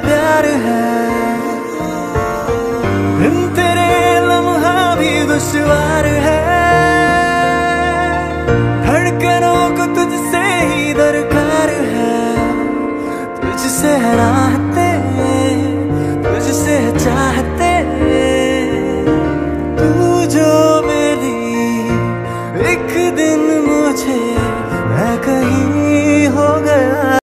प्यार है। तेरे लम्हा भी दुश्वार है। धड़कनों को तुझसे ही दरकार है। तुझसे हराते तुझसे है। चाहते तू जो मेरी एक दिन मुझे, मैं कहीं